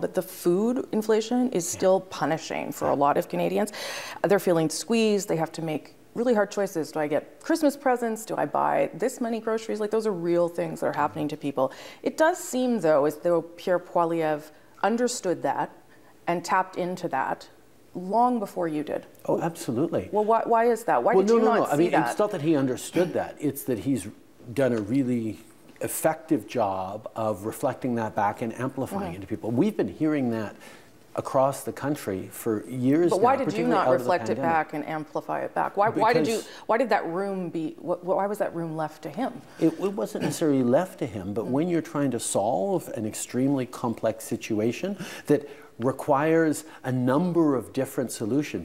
But the food inflation is still punishing for a lot of Canadians. They're feeling squeezed. They have to make really hard choices. Do I get Christmas presents? Do I buy this many groceries? Like those are real things that are mm-hmm. happening to people. It does seem though as though Pierre Poilievre understood that and tapped into that long before you did. Oh, absolutely. Well, why, why is that? Why well, did no, you no, not no. see I mean, that? it's not that he understood that. It's that he's done a really effective job of reflecting that back and amplifying Mhm. it to people. We've been hearing that across the country for years But now, why did you not out of the reflect it back and amplify it back? Why, why did you? Why did that room be? Why was that room left to him? It, it wasn't necessarily left to him, Mm. but when you're trying to solve an extremely complex situation that requires a number of different solutions,